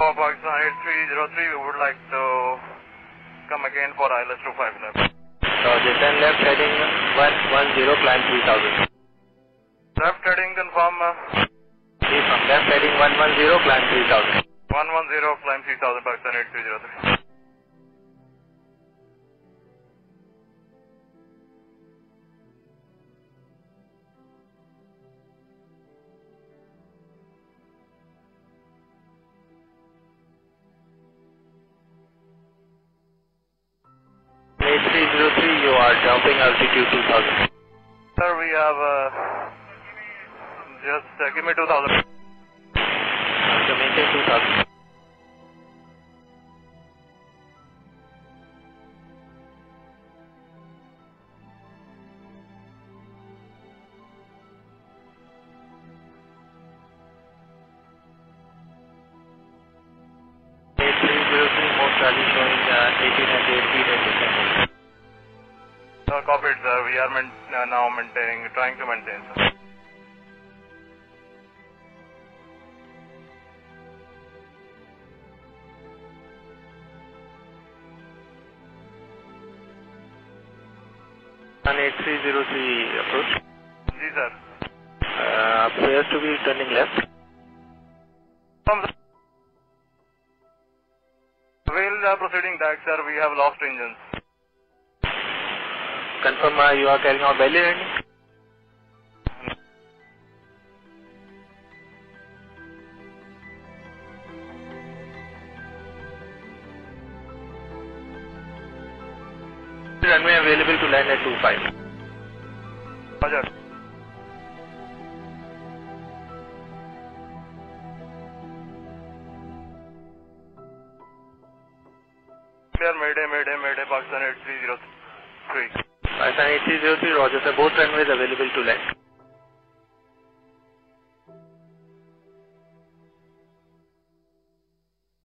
8303, we would like to come again for ILS 25 left. Roger, 10 left heading 110, climb 3000. Left heading confirm uh, left heading 110, climb 3000. 110, climb 3000, Pakistan 8303. A303, you are jumping altitude 2000. Sir, we have uh, just uh, give me 2000. So maintain 2000. A303, most rally showing uh, 1800 feet at descending. Uh, copied, sir. We are main- uh, now maintaining, trying to maintain, sir. On 8303 approach. Ji, sir. Uh, appears to be turning left. From We'll uh, proceeding back, sir. We have lost engines. Confirm uh, you are carrying out belly landing. Runway available to land at 25. Roger. Mayday, Mayday, Mayday, Pakistan 8303. Pakistan 8303, Roger sir, both runways available to land.